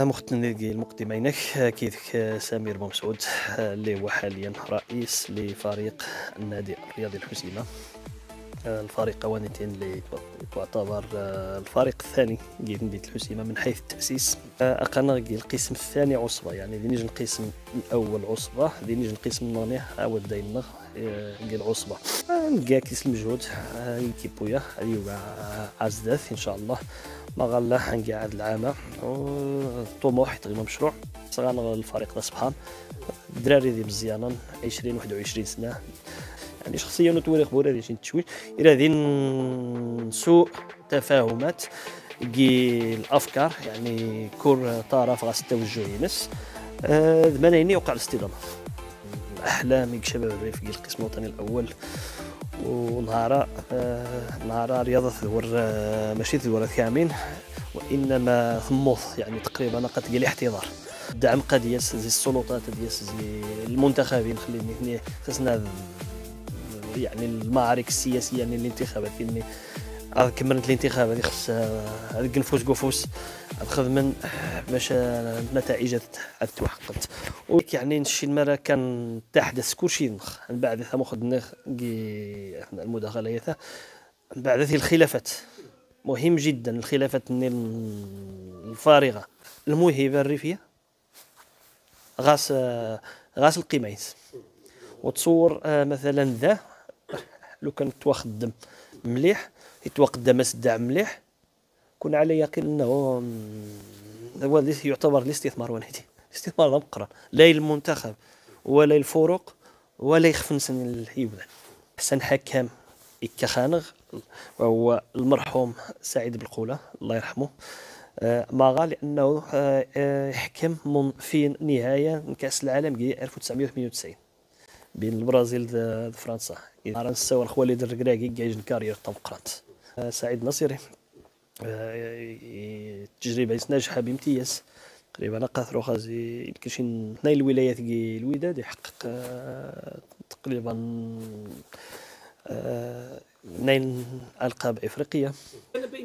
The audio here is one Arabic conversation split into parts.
مختن المقدمينك كيف سمير بومسعود اللي هو حاليا رئيس لفريق النادي الرياضي الحسيمه الفريق قوانيتين اللي تعتبر الفريق الثاني ديال نادي الحسيمة من حيث التأسيس. اقلنا القسم الثاني عصبة يعني دي نيجي القسم الأول عصبة دي نيجي القسم الثاني عاود دايرنا ديال عصبة. كيس المجهود كيبويا ايوا عزدات إن شاء الله. ما غالا هاد العام الطموح تغيما مشروع. صغار الفريق دا سبحان. الدراري دي مزيانا 20 21 سنة. يعني شخصيا نتوري بورا شي تشوي إلى ذين سوء تفاهمات كي الأفكار يعني كل طرف غاس التوجه ينس. آه ذمانيني وقع الاصطدام احلامي كشباب الريف كي القسم الوطني الأول. ونهار آه نهار رياضة ثور آه ماشي ثور كامل وإنما ثموث يعني تقريبا قد لي احتضار. دعم قد زي السلطات ديال المنتخبين خليني خصنا يعني المعارك السياسية يعني الانتخابات يعني. كملت الانتخابات خص هذيك نفوس قفوس. خدمن باش النتائج تحققت يعني نشي المرة كان تحدث كلشي نخ. من بعد ثم خدنا المداخله من بعد الخلافات. مهم جدا الخلافات الفارغة. الموهبة الريفية. غاس غاس القيميس وتصور مثلا ذا. لو كان تواخد مليح يتوقدم الدعم مليح كون على يقين إنه هو يعتبر الاستثمار ونهدي. الاستثمار مقرا لا المنتخب ولا الفرق ولا يخفنسن الحيوان حسن حكام إكا وهو المرحوم سعيد بالقولة الله يرحمه. آه، ما غا لأنه آه، آه، يحكم في نهاية كأس العالم 1998 بين البرازيل وفرنسا اذا نساو الخوالد الركراكي كايج كارير طبقات سعيد نصيري. تجربة ناجحه بامتياز. تقريبا قاثرو خازي يمكن شي اثنين الولايات كي الوداد يحقق تقريبا اثنين ألقاب إفريقية.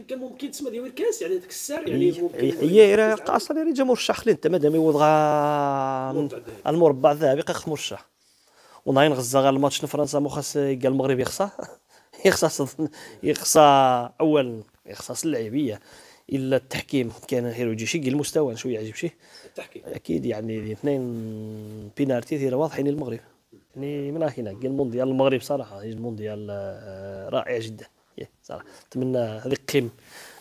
كان ممكن تسمى ديال الكاس يعني ديك الساعة يعني هي راه قاصه اللي جا مرشح أنت مادام يوضغ المربع الذهبي قاخ مرشح. وناين غزا غير الماتش لفرنسا مو خاص قال المغرب يخسر. يخسر يخسر أول يخسر اللعيبية. إلا التحكيم كان غير يجي شي المستوى شوية يعجب شي. التحكيم. أكيد يعني اثنين بينالتي ثيرا واضحين للمغرب. يعني من هنا قال المونديال المغرب صراحة المونديال آه، رائع جدا. صراحة. نتمنى هذه قيم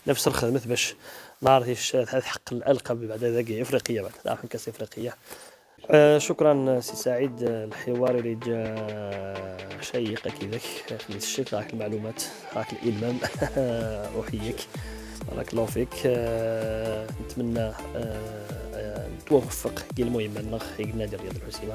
نفس الخدمة باش نهار حق الألقاب بعد ذاك إفريقيا بعد. كاس إفريقيا. آه شكرا سي سعيد. الحوار اللي جا شيق كذاك خليت الشيك راك المعلومات راك الإلمام. أحييك. بارك الله فيك. آه نتمنى آه توفق المهم النخ النادي الرياض الحسيمة.